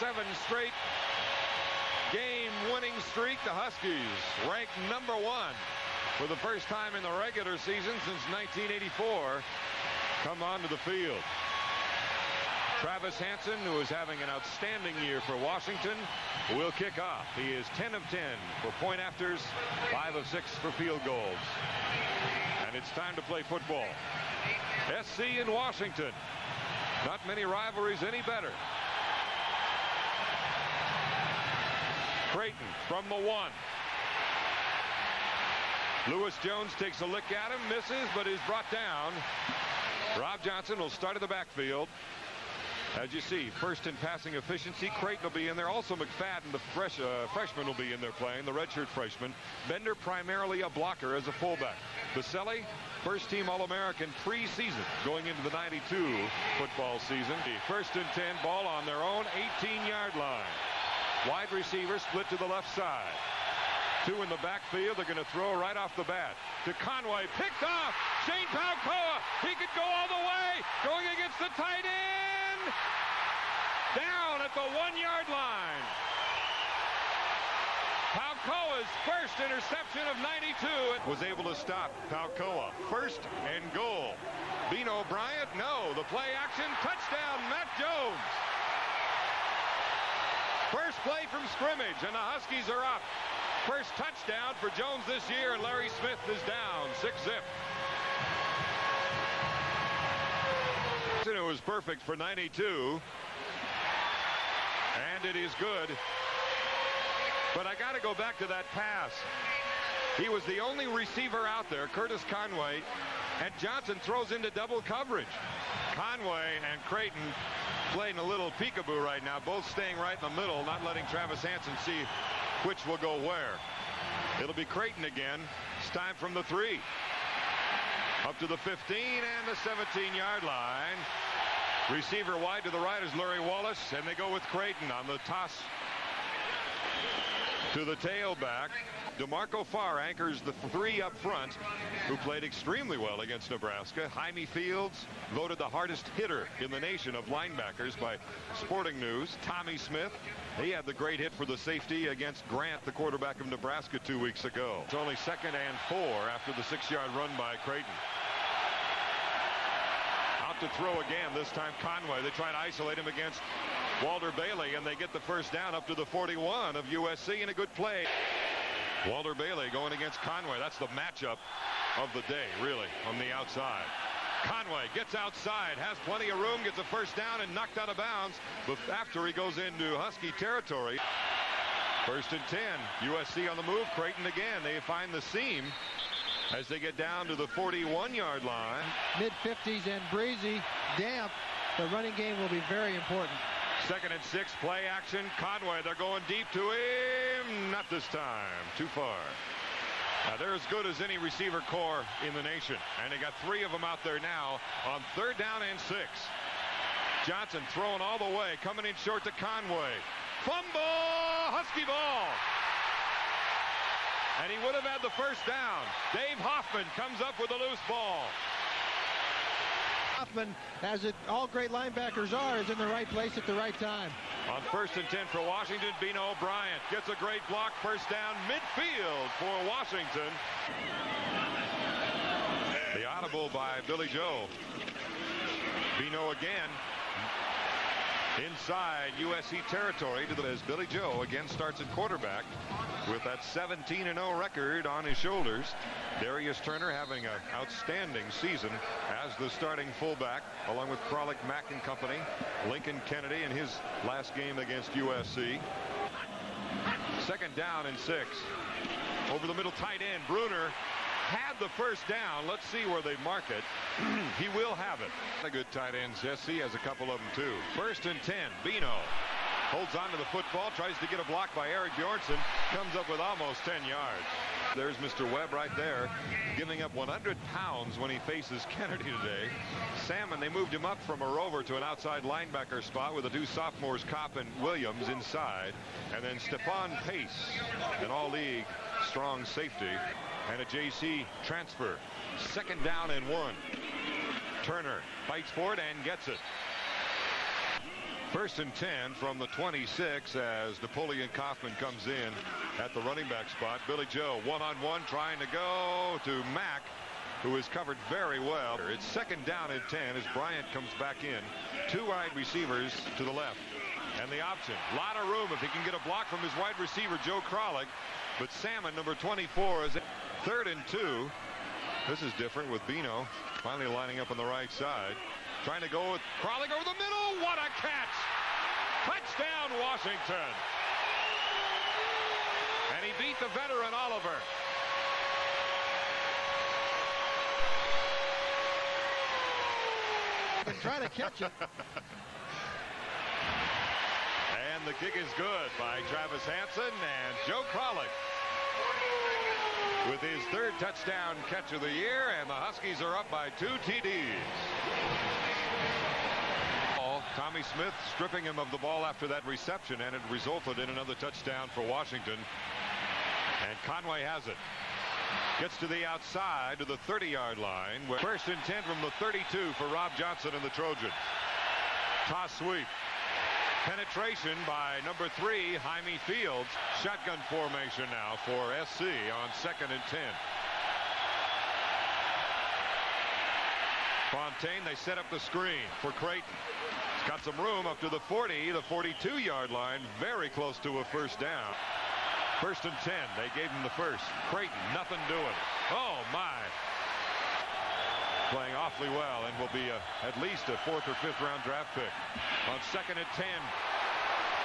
seven straight game-winning streak. The Huskies ranked number one for the first time in the regular season since 1984 come onto the field. Travis Hanson, who is having an outstanding year for Washington, will kick off. He is 10 of 10 for point afters, 5 of 6 for field goals. And it's time to play football. SC in Washington. Not many rivalries any better. Crayton from the one. Lewis Jones takes a look at him, misses, but is brought down. Rob Johnson will start at the backfield. As you see, first in passing efficiency, Crayton will be in there. Also McFadden, the fresh, uh, freshman, will be in there playing, the redshirt freshman. Bender primarily a blocker as a fullback. Boselli, first team All-American preseason going into the 92 football season. The First and 10, ball on their own 18-yard line. Wide receiver split to the left side. Two in the backfield. They're going to throw right off the bat. To Conway. Picked off. Shane Pahukoa. He could go all the way. Going against the tight end. Down at the one-yard line. Pahukoa's first interception of 92 was able to stop Pahukoa. First and goal. Beno Bryant, no. The play action, touchdown, Matt Jones. First play from scrimmage, and the Huskies are up. First touchdown for Jones this year, and Larry Smith is down. Six zip. It was perfect for 92. And it is good. But I got to go back to that pass. He was the only receiver out there, Curtis Conway, and Johnson throws into double coverage. Conway and Crayton playing a little peekaboo right now, both staying right in the middle, not letting Travis Hanson see which will go where. It'll be Crayton again. It's time from the three. Up to the 15 and the 17-yard line. Receiver wide to the right is Larry Wallace, and they go with Crayton on the toss to the tailback. D'Marco Farr anchors the three up front who played extremely well against Nebraska. Jaime Fields voted the hardest hitter in the nation of linebackers by Sporting News. Tommy Smith, he had the great hit for the safety against Grant, the quarterback of Nebraska two weeks ago. It's only second and four after the six-yard run by Crayton. Out to throw again, this time Conway. They try to isolate him against Walter Bailey, and they get the first down up to the 41 of USC in a good play. Walter Bailey going against Conway. That's the matchup of the day, really, on the outside. Conway gets outside, has plenty of room, gets a first down and knocked out of bounds but after he goes into Husky territory. First and 10. USC on the move. Crayton again. They find the seam as they get down to the 41-yard line. Mid-50s and breezy, damp. The running game will be very important. Second and six, play action. Conway, they're going deep to him. Not this time. Too far. Now, they're as good as any receiver core in the nation. And they got three of them out there now on third down and six. Johnson throwing all the way, coming in short to Conway. Fumble! Husky ball! And he would have had the first down. Dave Hoffman comes up with a loose ball. Hoffman, as it, all great linebackers are, is in the right place at the right time. On first and 10 for Washington, Beno Bryant gets a great block, first down midfield for Washington. The audible by Billy Joe. Beno again inside USC territory to the, as Billy Joe again starts at quarterback with that 17-0 record on his shoulders. Darius Turner having an outstanding season as the starting fullback along with Kralik Mack and company. Lincoln Kennedy in his last game against USC. Second down and six. Over the middle tight end. Bruener had the first down. Let's see where they mark it. he will have it. A good tight end. Jesse has a couple of them too. First and 10. Beno holds on to the football, tries to get a block by Eric Bjornson, comes up with almost 10 yards. There's Mr. Webb right there, giving up 100 pounds when he faces Kennedy today. Salmon, they moved him up from a rover to an outside linebacker spot with the two sophomores, Kopp and Williams, inside. And then Stephon Pace, an all-league strong safety, and a JC transfer. Second down and one. Turner fights for it and gets it. First and 10 from the 26 as Napoleon Kaufman comes in at the running back spot. Billy Joe one-on-one -on -one trying to go to Mack who is covered very well. It's second down and 10 as Bryant comes back in. Two wide receivers to the left. And the option. A lot of room if he can get a block from his wide receiver, Joe Kralik. But Salmon, number 24, is third and two. This is different with Beno finally lining up on the right side. Trying to go with Kralik over the middle. What a catch! Touchdown, Washington. And he beat the veteran Oliver. Try to catch it. and the kick is good by Travis Hanson and Joe Kralik with his third touchdown catch of the year, and the Huskies are up by two TDs. Tommy Smith stripping him of the ball after that reception, and it resulted in another touchdown for Washington. And Conway has it. Gets to the outside to the 30-yard line. First and 10 from the 32 for Rob Johnson and the Trojans. Toss sweep. Penetration by number three, Jaime Fields. Shotgun formation now for SC on second and 10. Fontaine, they set up the screen for Crayton. He's got some room up to the 40, the 42-yard line, very close to a first down. First and 10, they gave him the first. Crayton, nothing doing. Oh, my playing awfully well and will be a, at least a fourth or fifth round draft pick. On second and 10,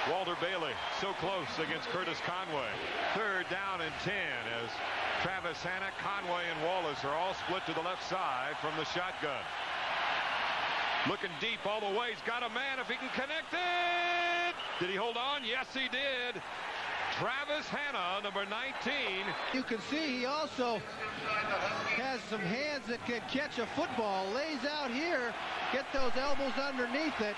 Walter Bailey so close against Curtis Conway. Third down and 10 as Travis Hannah, Conway, and Wallace are all split to the left side from the shotgun. Looking deep all the way. He's got a man if he can connect it. Did he hold on? Yes, he did. Travis Hannah, number 19. You can see he also has some hands that can catch a football. Lays out here, get those elbows underneath it.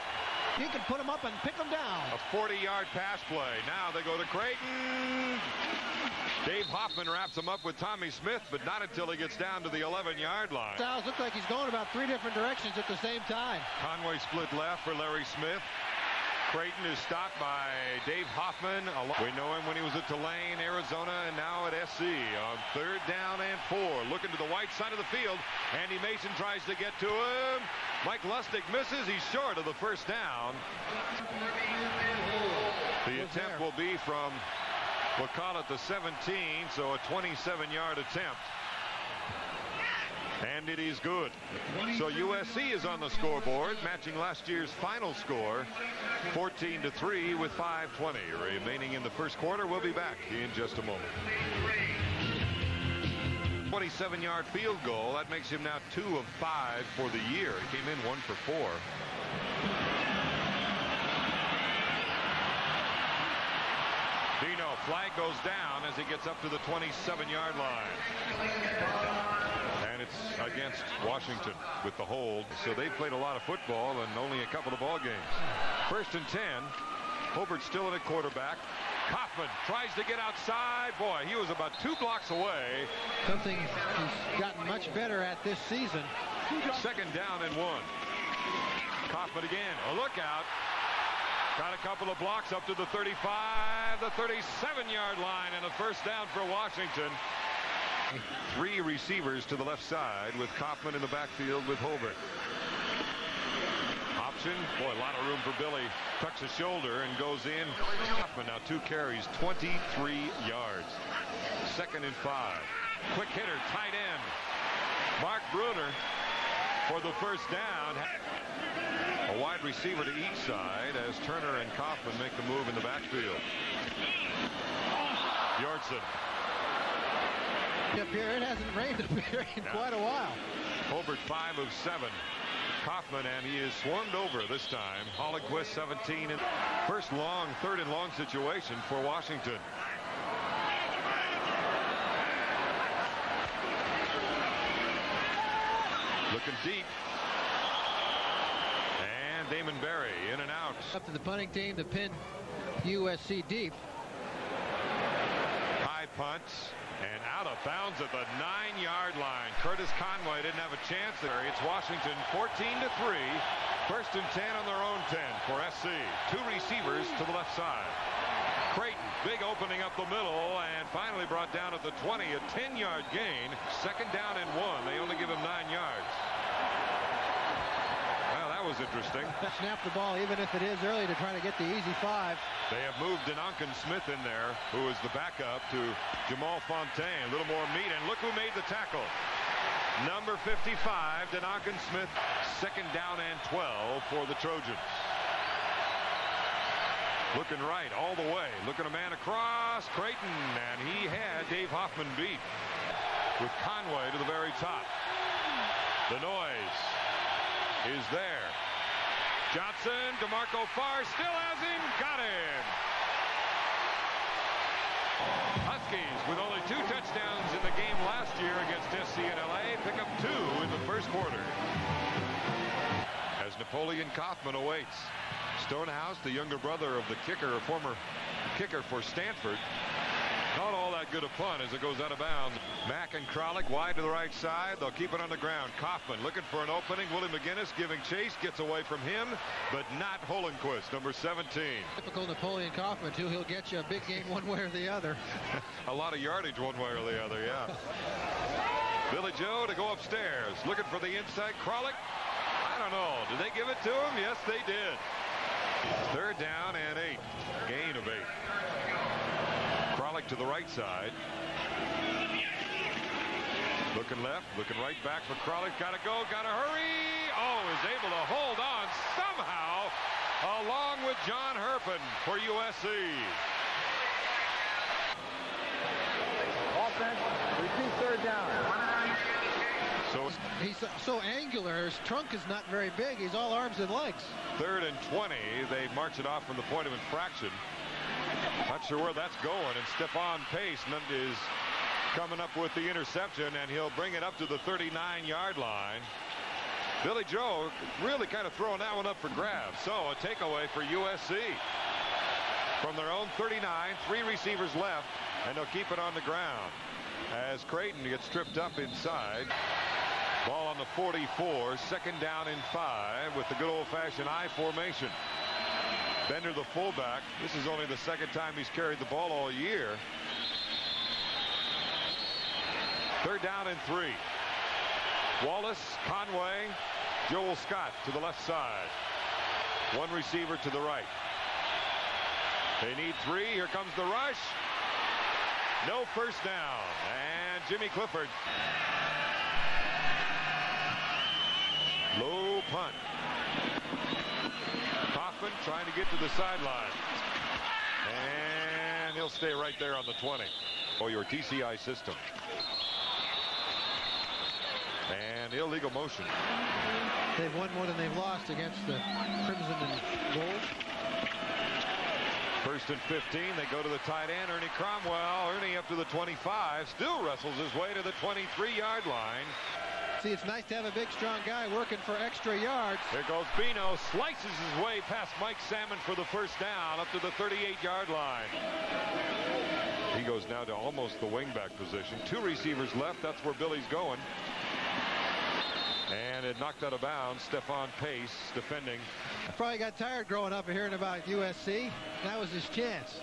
He can put them up and pick them down. A 40-yard pass play. Now they go to Crayton. Dave Hoffman wraps him up with Tommy Smith, but not until he gets down to the 11-yard line. Styles look like he's going about three different directions at the same time. Conway split left for Larry Smith. Crayton is stopped by Dave Hoffman. We know him when he was at Tulane, Arizona, and now at SC. On third down and four. Looking to the white side of the field. Andy Mason tries to get to him. Mike Lustig misses. He's short of the first down. The attempt will be from, we'll call it the 17, so a 27-yard attempt. And it is good. So USC is on the scoreboard, matching last year's final score, 14 to 3 with 5:20 remaining in the first quarter. We'll be back in just a moment. 27-yard field goal. That makes him now two of five for the year. He came in one for four. Dino flag goes down as he gets up to the 27-yard line against Washington with the hold. So they played a lot of football and only a couple of ball games. First and 10. Hobert still in at quarterback. Kaufman tries to get outside. Boy, he was about two blocks away. Something he's gotten much better at this season. Second down and one. Kaufman again. A lookout. Got a couple of blocks up to the 35, the 37-yard line, and a first down for Washington. Three receivers to the left side with Kaufman in the backfield with Hobert. Option. Boy, a lot of room for Billy. Tucks his shoulder and goes in. Kaufman now two carries, 23 yards. Second and five. Quick hitter, tight end. Mark Bruener for the first down. A wide receiver to each side as Turner and Kaufman make the move in the backfield. Bjornson up here. It hasn't rained up here in quite a while. Over five of seven. Kaufman, and he is swarmed over this time. Hollenquist 17 and first long, third and long situation for Washington. Looking deep. And Damon Berry in and out. Up to the punting team to pin USC deep. High punts. Out of bounds at the nine-yard line. Curtis Conway didn't have a chance there. It's Washington 14 to 3 First and 10 on their own 10 for SC. Two receivers to the left side. Crayton, big opening up the middle, and finally brought down at the 20, a 10-yard gain. Second down and one. They only give him nine yards. Was interesting. Snap the ball, even if it is early, to try to get the easy five. They have moved Denonkin Smith in there, who is the backup to Jamal Fontaine. A little more meat, and look who made the tackle. Number 55, Denonkin Smith, second down and 12 for the Trojans. Looking right all the way. Looking a man across. Crayton, and he had Dave Hoffman beat with Conway to the very top. The noise is there. Johnson, D'Marco Farr still has him. Got him. Huskies with only two touchdowns in the game last year against SCNLA pick up two in the first quarter. As Napoleon Kaufman awaits. Stonehouse, the younger brother of the kicker, former kicker for Stanford, that good a punt as it goes out of bounds. Mack and Kralik wide to the right side. They'll keep it on the ground. Kaufman looking for an opening. Willie McGinest giving chase. Gets away from him, but not Holenquist, number 17. Typical Napoleon Kaufman, too. He'll get you a big game one way or the other. a lot of yardage one way or the other, yeah. Billy Joe to go upstairs. Looking for the inside. Kralik. I don't know. Did they give it to him? Yes, they did. Third down and eight. Gain of eight to the right side. Looking left, looking right back for Kralik. Gotta go, gotta hurry. Oh, is able to hold on somehow along with John Herpin for USC. Offense, repeat third down. So he's so angular. His trunk is not very big. He's all arms and legs. Third and 20. They march it off from the point of infraction. Not sure where that's going. And Stephon Pace is coming up with the interception, and he'll bring it up to the 39-yard line. Billy Joe really kind of throwing that one up for grabs. So a takeaway for USC. From their own 39, three receivers left, and they'll keep it on the ground. As Crayton gets tripped up inside. Ball on the 44, second down and five with the good old-fashioned I formation. Bender, the fullback. This is only the second time he's carried the ball all year. Third down and three. Wallace, Conway, Joel Scott to the left side. One receiver to the right. They need three. Here comes the rush. No first down. And Jimmy Clifford. Low punt trying to get to the sideline. And he'll stay right there on the 20. Oh, your TCI system. And illegal motion. They've won more than they've lost against the Crimson and Gold. First and 15, they go to the tight end, Ernie Cromwell. Ernie up to the 25, still wrestles his way to the 23-yard line. See, it's nice to have a big, strong guy working for extra yards. There goes Beno, slices his way past Mike Salmon for the first down up to the 38-yard line. He goes now to almost the wingback position. Two receivers left. That's where Billy's going. And it knocked out of bounds. Stephon Pace defending. Probably got tired growing up and hearing about USC. That was his chance.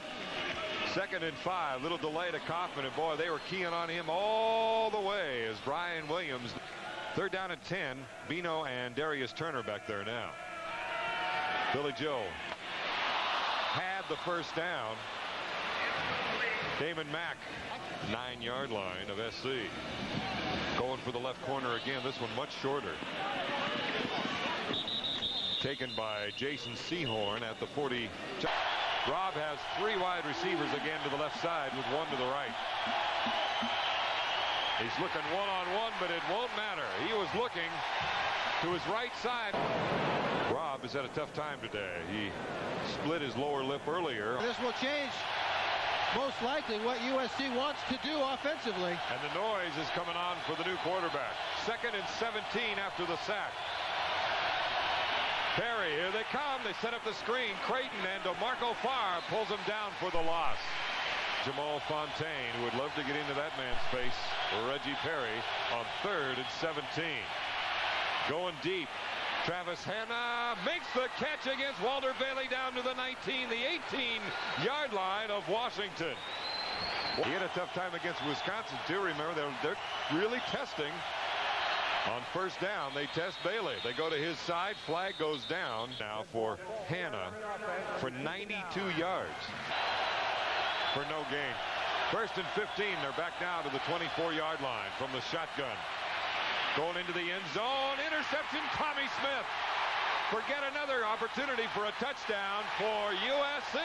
Second and five. Little delay to Kaufman. And boy, they were keying on him all the way as Brian Williams Third down and 10. Beno and Darius Turner back there now. Billy Joe had the first down. Damon Mack, nine-yard line of SC. Going for the left corner again. This one much shorter. Taken by Jason Sehorn at the 40. Rob has three wide receivers again to the left side with one to the right. He's looking one-on-one, -on -one, but it won't matter. He was looking to his right side. Rob has had a tough time today. He split his lower lip earlier. This will change most likely what USC wants to do offensively. And the noise is coming on for the new quarterback. Second and 17 after the sack. Perry, here they come. They set up the screen. Crayton and D'Marco Farr pulls them down for the loss. Jamal Fontaine would love to get into that man's face Reggie Perry on third and 17. Going deep. Travis Hannah makes the catch against Walter Bailey down to the 19, the 18-yard line of Washington. He had a tough time against Wisconsin, too. Remember, they're, they're really testing. On first down, they test Bailey. They go to his side. Flag goes down now for Hannah for 92 yards for no gain. First and 15. They're back now to the 24-yard line from the shotgun. Going into the end zone. Interception, Tommy Smith. Forget another opportunity for a touchdown for USC.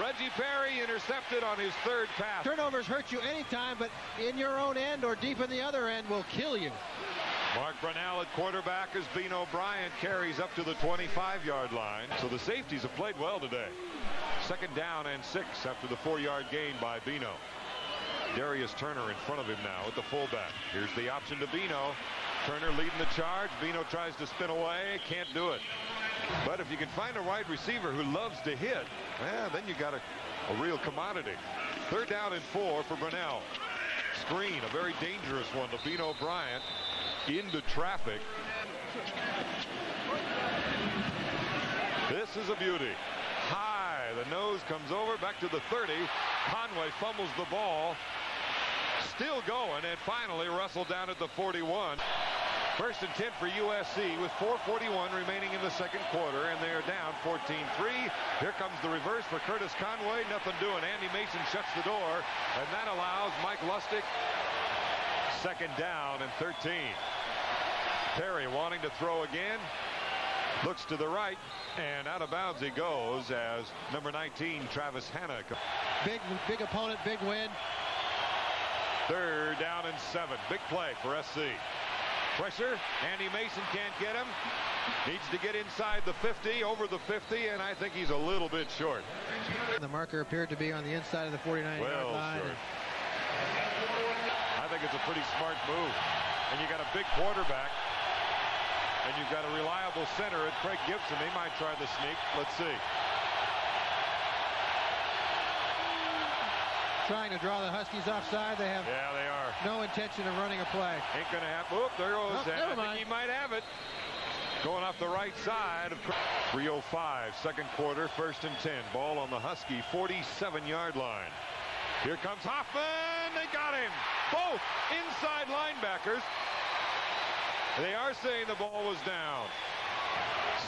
Reggie Perry intercepted on his third pass. Turnovers hurt you anytime, but in your own end or deep in the other end will kill you. Mark Brunell at quarterback as Beno Bryant carries up to the 25-yard line. So the safeties have played well today. Second down and six after the four-yard gain by Beno. Darius Turner in front of him now at the fullback. Here's the option to Beno. Turner leading the charge. Beno tries to spin away. Can't do it. But if you can find a wide receiver who loves to hit, well, then you got a, a real commodity. Third down and four for Brunell. Screen, a very dangerous one to Beno Bryant into traffic. This is a beauty. High, the nose comes over, back to the 30. Conway fumbles the ball. Still going, and finally Russell down at the 41. First and 10 for USC with 4.41 remaining in the second quarter, and they are down 14-3. Here comes the reverse for Curtis Conway. Nothing doing. Andy Mason shuts the door, and that allows Mike Lustig second down and 13. Perry wanting to throw again. Looks to the right, and out of bounds he goes as number 19, Travis Hannah. Big, big opponent, big win. Third down and seven. Big play for SC. Pressure. Andy Mason can't get him. Needs to get inside the 50, over the 50, and I think he's a little bit short. The marker appeared to be on the inside of the 49 well yard line. Short. I think it's a pretty smart move. And you got a big quarterback. And you've got a reliable center at Craig Gibson. They might try the sneak. Let's see. Trying to draw the Huskies offside. They have yeah, they are. no intention of running a play. Ain't going to happen. Oop, there goes Oh, that. I think he might have it. Going off the right side of 305, second quarter, first and 10. Ball on the Husky 47-yard line. Here comes Hoffman. They got him. Both inside linebackers. They are saying the ball was down.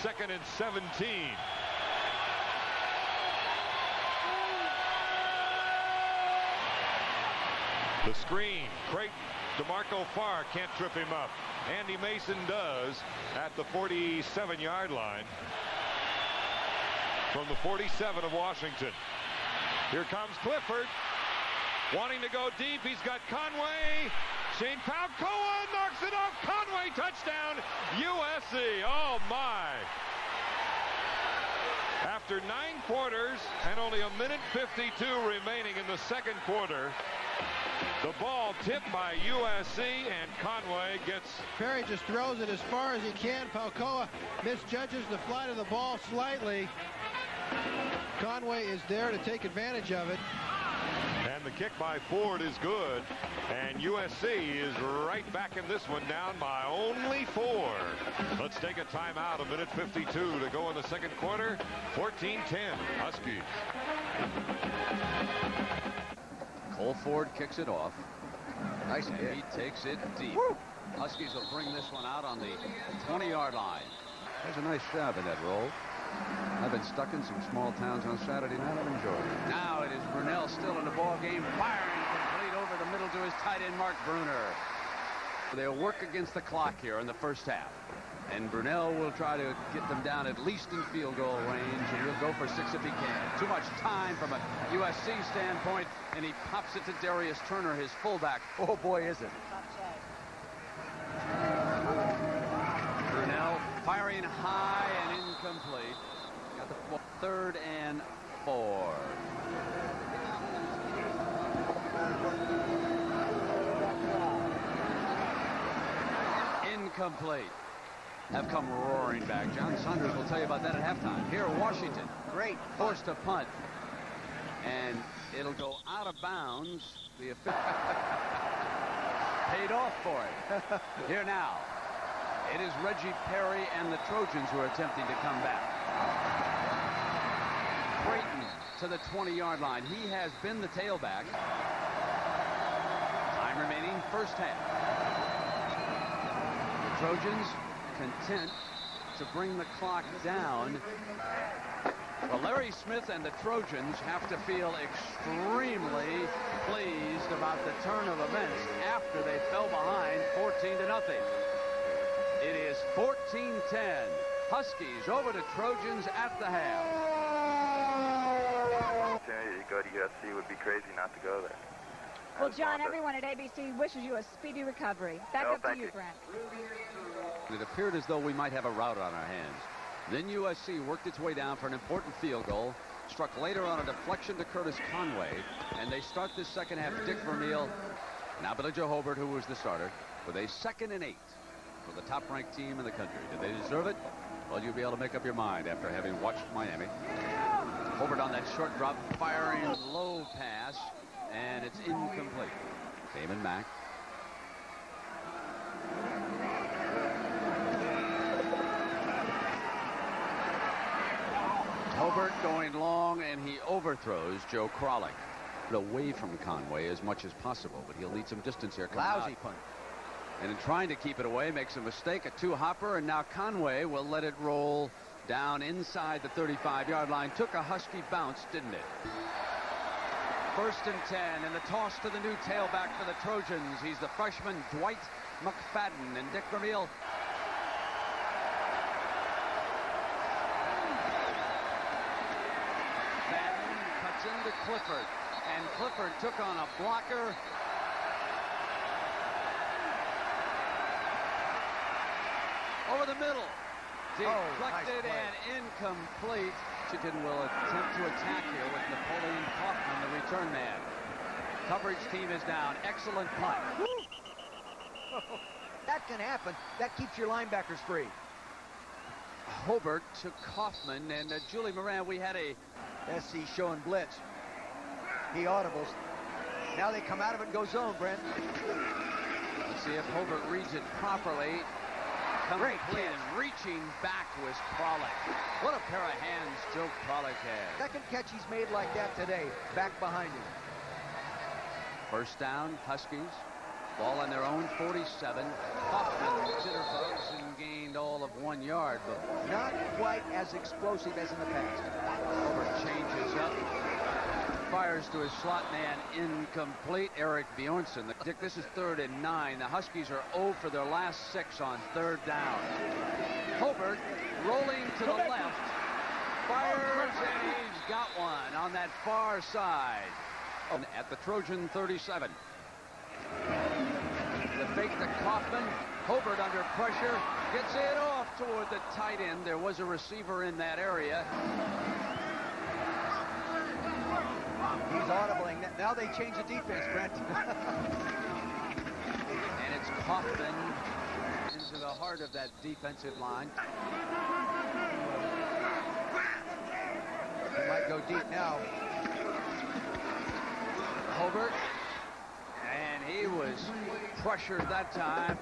Second and 17. The screen. Crayton. D'Marco Farr can't trip him up. Andy Mason does at the 47-yard line. From the 47 of Washington. Here comes Clifford. Wanting to go deep. He's got Conway. Shane Pahukoa knocks it off. Conway touchdown. USC. Oh my. After nine quarters and only a minute 52 remaining in the second quarter, the ball tipped by USC and Conway gets Perry just throws it as far as he can. Pahukoa misjudges the flight of the ball slightly. Conway is there to take advantage of it. And the kick by Ford is good and USC is right back in this one down by only four. Let's take a timeout a minute 52 to go in the second quarter 14-10 Huskies. Cole Ford kicks it off. Nice And hit. he takes it deep. Huskies will bring this one out on the 20-yard line. There's a nice stab in that roll. I've been stuck in some small towns on Saturday night. I've enjoyed it. Now it is Brunell still in the ball game, firing complete over the middle to his tight end, Mark Bruener. They'll work against the clock here in the first half. And Brunell will try to get them down at least in field goal range, and he'll go for six if he can. Too much time from a USC standpoint, and he pops it to Darius Turner, his fullback. Oh, boy, is it. Brunell firing high and incomplete. Got the third and four. Incomplete. Have come roaring back. John Saunders will tell you about that at halftime. Here, Washington. Great. Forced a punt. And it'll go out of bounds. The official paid off for it. Here now. It is Reggie Perry and the Trojans who are attempting to come back. Crayton to the 20-yard line. He has been the tailback. Time remaining first half. The Trojans content to bring the clock down. Well, Larry Smith and the Trojans have to feel extremely pleased about the turn of events after they fell behind 14 to nothing. It is 14-10. Huskies over to Trojans at the half. Opportunity to go to USC would be crazy not to go there. Well, John, everyone at ABC wishes you a speedy recovery. Back No, up to you, you. Brent. It appeared as though we might have a rout on our hands. Then USC worked its way down for an important field goal, struck later on a deflection to Curtis Conway, and they start this second half. Dick Vermeil, now Billy Joe Hobert, who was the starter, with a second and eight for the top-ranked team in the country. Did they deserve it? Well, you'll be able to make up your mind after having watched Miami. Hobert on that short drop, firing low pass, and it's incomplete. Damon Mack Hobert going long, and he overthrows Joe Kralik. Away from Conway as much as possible, but he'll need some distance here. Lousy punt. And in trying to keep it away, makes a mistake, a two-hopper, and now Conway will let it roll down inside the 35-yard line. Took a Husky bounce, didn't it? First and 10, and the toss to the new tailback for the Trojans. He's the freshman Dwight McFadden, and Dick Vermeil into Clifford, and Clifford took on a blocker. Over the middle. Deflected play. and incomplete. Washington will attempt to attack here with Napoleon Kaufman, the return man. Coverage team is down. Excellent punt. That can happen. That keeps your linebackers free. Hobert to Kaufman and uh, Julie Moran. We had a SC showing blitz. He audibles. Now they come out of it and go zone, Brent. Let's see if Hobert reads it properly. Great and reaching back was Kralik. What a pair of hands Joe Kralik had. Second catch he's made like that today. Back behind him. First down, Huskies. Ball on their own 47. Kaufman jitterbugs and gained all of one yard, but Not quite as explosive as in the past. Hobert changes up. Fires to his slot man, incomplete. Eric Bjornson. Dick, this is third and nine. The Huskies are 0 for their last six on third down. Hobert rolling to the left. Fires, and he's got one on that far side. Oh, At the Trojan 37. The fake to Kaufman. Hobert under pressure. Gets it off toward the tight end. There was a receiver in that area. He's audibling. Now they change the defense, Brent. And it's Kaufman into the heart of that defensive line. he might go deep now. Hobert. And he was pressured that time.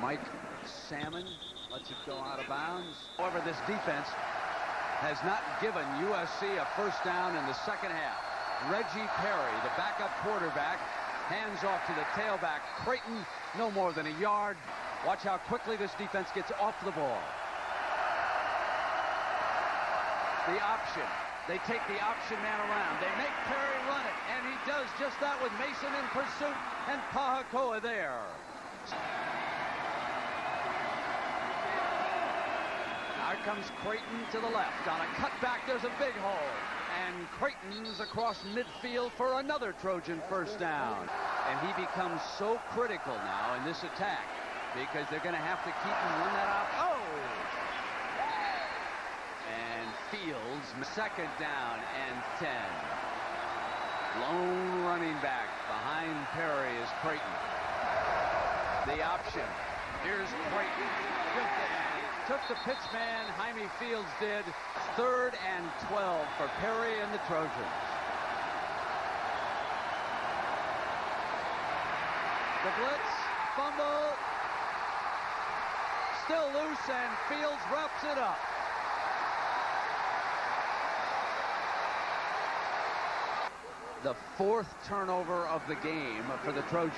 Mike Salmon lets it go out of bounds. However, this defense has not given USC a first down in the second half. Reggie Perry, the backup quarterback, hands off to the tailback. Crayton, no more than a yard. Watch how quickly this defense gets off the ball. The option. They take the option man around. They make Perry run it, and he does just that with Mason in pursuit and Pahukoa there. Now comes Crayton to the left. On a cutback, there's a big hole. And Crayton's across midfield for another Trojan first down. And he becomes so critical now in this attack because they're going to have to keep him run that out. Oh! And Fields, second down and 10. Lone running back behind Perry is Crayton. The option. Here's Crayton. Took the pitch man, Jaime Fields did. Third and 12 for Perry and the Trojans. The blitz, fumble, still loose, and Fields wraps it up. The fourth turnover of the game for the Trojans.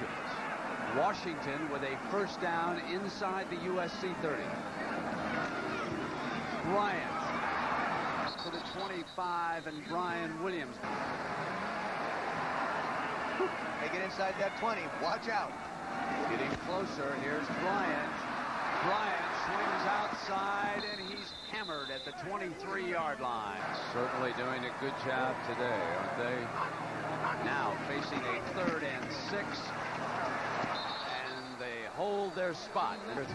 Washington with a first down inside the USC 30. Bryant to the 25 and Brian Williams. They get inside that 20. Watch out. Getting closer. Here's Bryant. Bryant swings outside and he's hammered at the 23-yard line. Certainly doing a good job today, aren't they? Now facing a third and six. And they hold their spot. The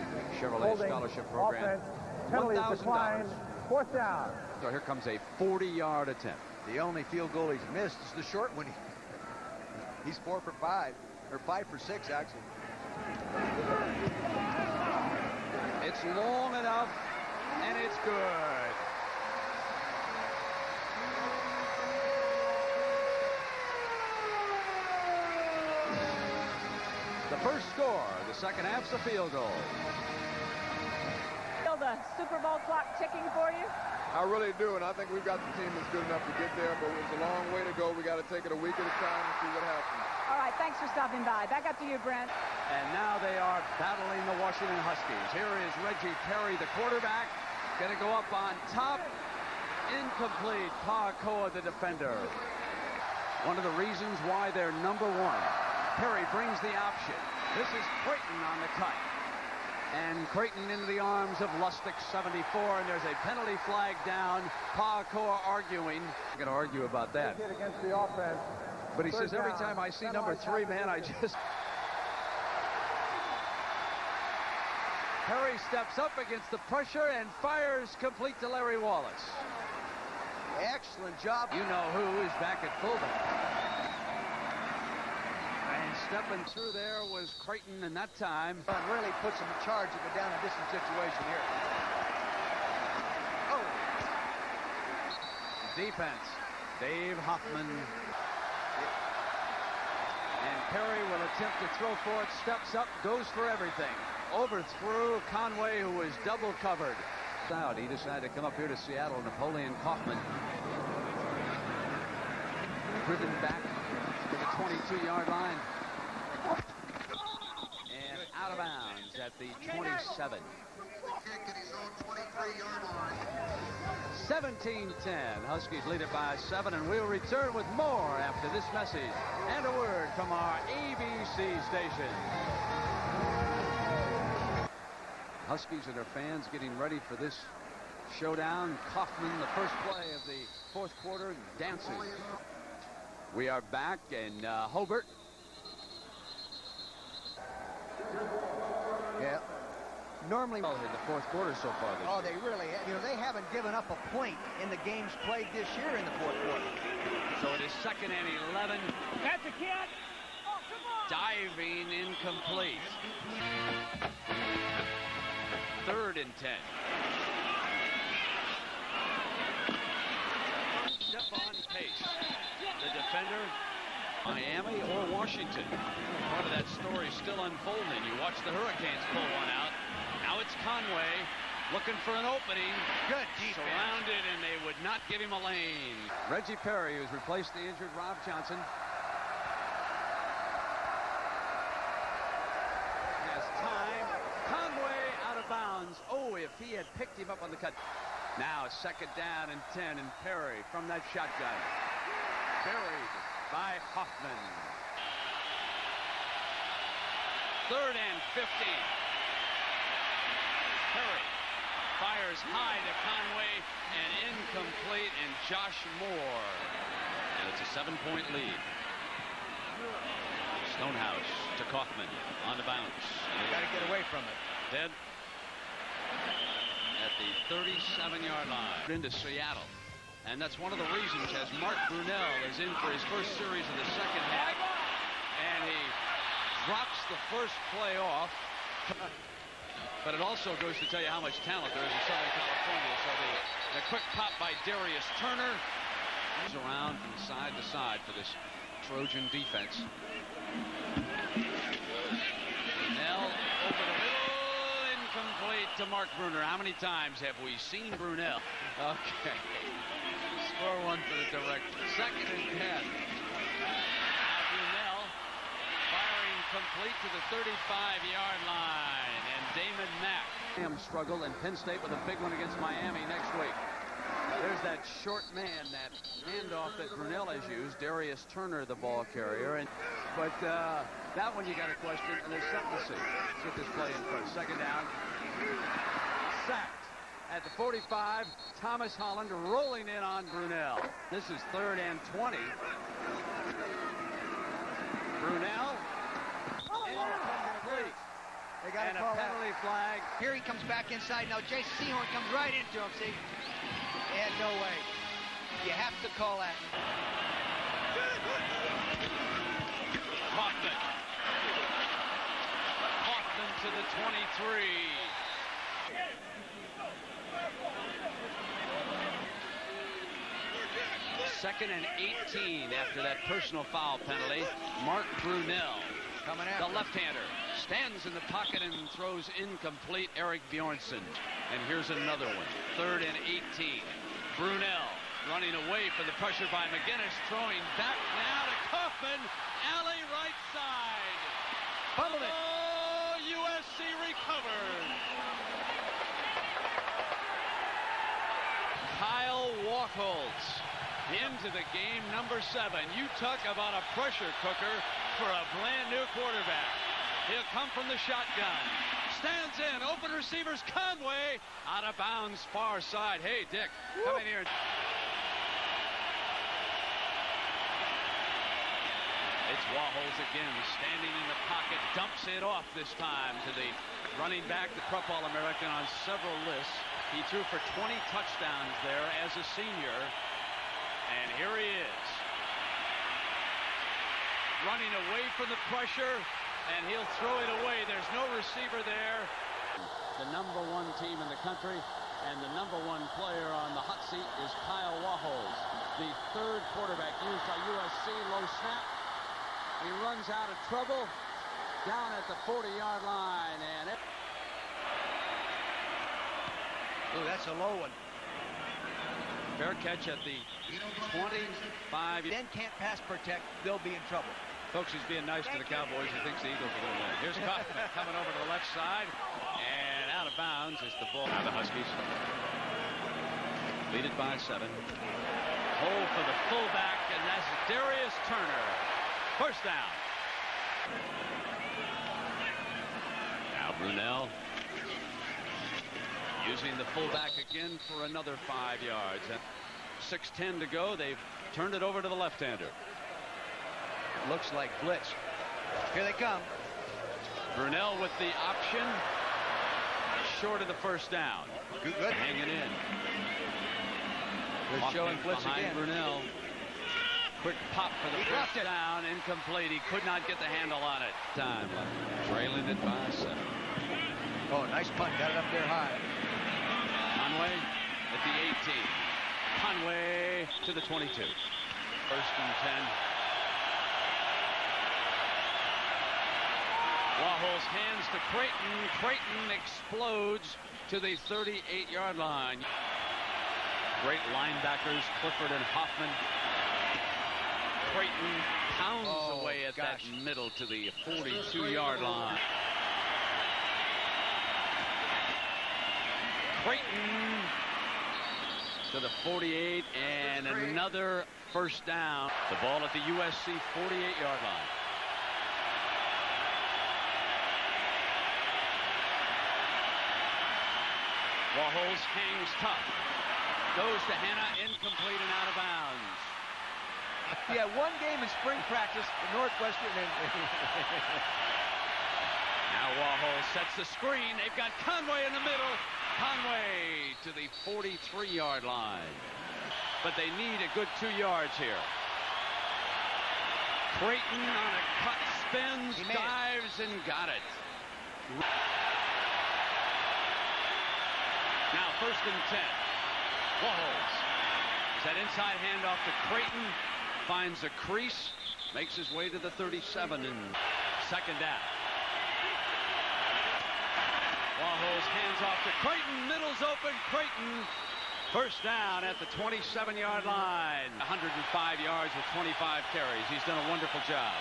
Chevrolet Holding, Scholarship Program. Offense, penalties declined. $1,000. Fourth down. So here comes a 40-yard attempt. The only field goal he's missed is the short one. He's four for five, or five for six, actually. It's long enough, and it's good. The first score, the second half's a field goal. Feel the Super Bowl clock ticking for you? I really do, and I think we've got the team that's good enough to get there, but it's a long way to go. We got to take it a week at a time and see what happens. All right, thanks for stopping by. Back up to you, Brent. And now they are battling the Washington Huskies. Here is Reggie Perry, the quarterback, going to go up on top. Incomplete. Pahukoa, the defender. One of the reasons why they're number one. Perry brings the option. This is Crayton on the cut. And Crayton into the arms of Lustig, 74, and there's a penalty flag down. Pahukoa arguing. I'm going to argue about that. Hit against the offense. But he Third says every time I see Ten number three, man, I just. Perry steps up against the pressure and fires complete to Larry Wallace. Excellent job. You know who is back at fullback. Stepping through there was Crayton, and that time. But really puts him in charge of a down and distance situation here. Oh, Defense. Dave Hoffman. And Perry will attempt to throw for it, steps up, goes for everything. Overthrew Conway, who was double covered. Out. He decided to come up here to Seattle. Napoleon Kaufman. Driven back to the 22-yard line. Out of bounds at the 27. 17-10. Huskies lead it by seven, and we'll return with more after this message and a word from our ABC station. Huskies and their fans getting ready for this showdown. Kaufman, the first play of the fourth quarter, dancing. We are back, and uh, Hobert. Yeah. Normally, Oh, in the fourth quarter so far. This oh, they really, you know, they haven't given up a point in the games played this year in the fourth quarter. So it is second and 11. That's a kid. Diving incomplete. Third and 10. Stephon Pace, the defender, Miami or Washington. Part of that story still unfolding. You watch the Hurricanes pull one out. Now it's Conway looking for an opening. Good defense. Surrounded, and they would not give him a lane. Reggie Perry, who's replaced the injured Rob Johnson. Has time. Conway out of bounds. Oh, if he had picked him up on the cut. Now second down and 10, and Perry from that shotgun. Buried by Hoffman. Third and 15. Perry fires high to Conway and incomplete and Josh Moore. And it's a seven-point lead. Stonehouse to Kaufman on the bounce. Got to get away from it. Dead at the 37-yard line into Seattle. And that's one of the reasons as Mark Brunell is in for his first series of the second half. And he drops the first play off. But it also goes to tell you how much talent there is in Southern California. So the, the quick pop by Darius Turner. Moves around from side to side for this Trojan defense. Brunell over the middle, incomplete to Mark Bruener. How many times have we seen Brunell? Okay. Score one for the director. Second and ten. Now Brunell firing complete to the 35-yard line. And Damon Mack. Struggle and Penn State with a big one against Miami next week. There's that short man, that handoff that Brunell has used. Darius Turner, the ball carrier. And But uh, that one you got a question, and there's something to see. Let's get this play in first. Second down. Sacked at the 45. Thomas Holland rolling in on Brunell. This is third and 20. Brunell. Oh, Incomplete. They got and a penalty flag. Here he comes back inside. Now Jason Sehorn comes right into him, see? And no way. You have to call that. Hoffman. Hoffman to the 23. Second and 18 after that personal foul penalty. Mark Brunell, Coming the left-hander, stands in the pocket and throws incomplete Eric Bjornson. And here's another one. Third and 18. Brunell running away from the pressure by McGinest, throwing back now to Kaufman. Alley right side. It. Oh, USC recovered. Kyle Wachholz into the game, number seven. You talk about a pressure cooker for a brand new quarterback. He'll come from the shotgun. Stands in, open receivers, Conway, out of bounds, far side. Hey, Dick, come in here. It's Wachholz again, standing in the pocket, dumps it off this time to the running back, the Prep All-American on several lists. He threw for 20 touchdowns there as a senior. And here he is. Running away from the pressure, and he'll throw it away. There's no receiver there. The number one team in the country, and the number one player on the hot seat is Kyle Wachholz, the third quarterback used by USC. Low snap. He runs out of trouble down at the 40-yard line, and it Ooh, that's a low one. Fair catch at the 25. Then can't pass protect. They'll be in trouble. Folks, he's being nice to the Cowboys. He thinks the Eagles are going to win. Here's Kaufman coming over to the left side. And out of bounds is the ball. Now the Huskies. Lead it by seven. Hole for the fullback, and that's Darius Turner. First down. Now Brunell using the fullback again for another five yards. 6.10 to go. They've turned it over to the left-hander. Looks like blitz. Here they come. Brunell with the option. Short of the first down. Good. good. Hanging in. They're Hoffman showing blitz behind again. Brunell. Quick pop for the He first down. Incomplete. He could not get the handle on it. Time left. Trailing it by seven. Oh, nice punt. Got it up there high. Conway at the 18. Conway to the 22. First and 10. Wachholz hands to Crayton. Crayton explodes to the 38-yard line. Great linebackers, Clifford and Hoffman. Crayton pounds Oh, away at gosh. that middle to the 42-yard line. Crayton to the 48 and another first down. The ball at the USC 48-yard line. Wachholz hangs tough. Goes to Hannah, incomplete and out of bounds. Yeah, one game in spring practice for Northwestern. And Now Wachholz sets the screen. They've got Conway in the middle. Conway to the 43-yard line. But they need a good two yards here. Crayton on a cut, spins, made it. dives, and got it. Now first and 10. Wachholz. That inside handoff to Crayton. Finds a crease. Makes his way to the 37 and second down. Wachholz hands off to Crayton. Middle's open. Crayton first down at the 27-yard line. 105 yards with 25 carries. He's done a wonderful job.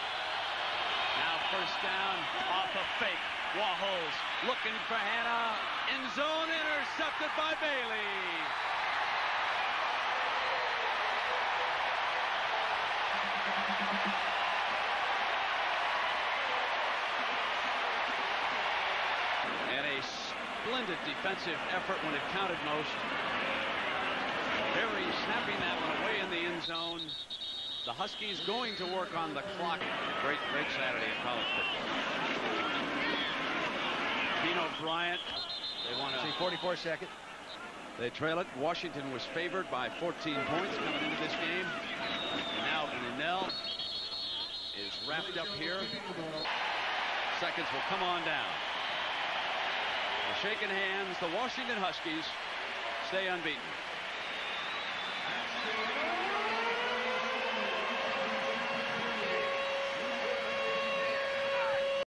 Now first down off a fake. Wachholz looking for Hannah. End zone intercepted by Bailey. Splendid defensive effort when it counted most. Barry snapping that one away in the end zone. The Huskies going to work on the clock. Great, great Saturday in college football. Beno Bryant. They want to See, 44 second. They trail it. Washington was favored by 14 points coming into this game. Now Brunell is wrapped up here. Seconds will come on down. Shaking hands. The Washington Huskies stay unbeaten.